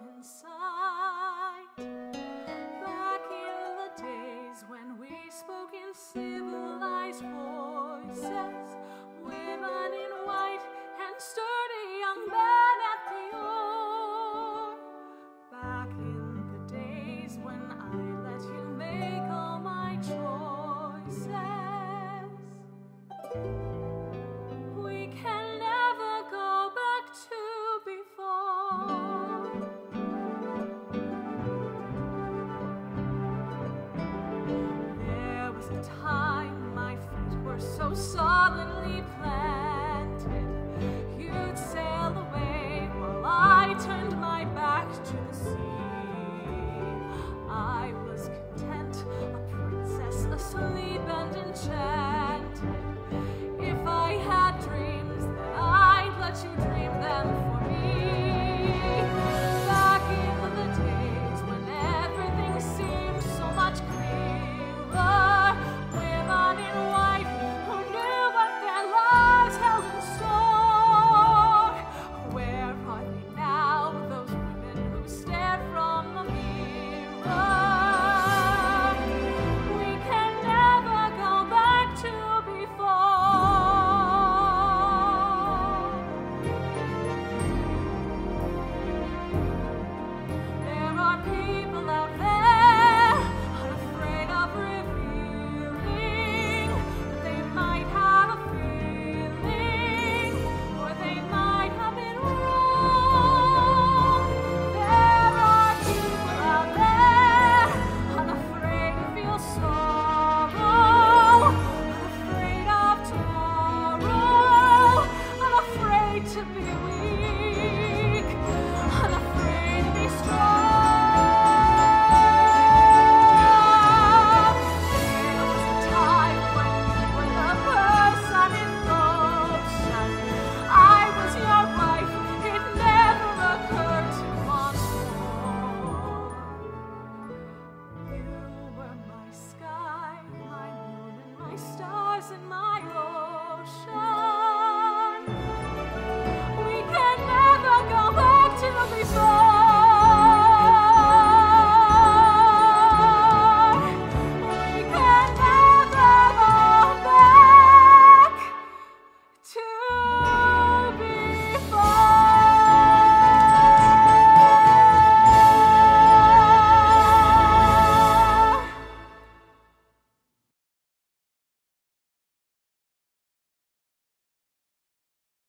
golden sight. Back in the days when we spoke in civilized voices. we play.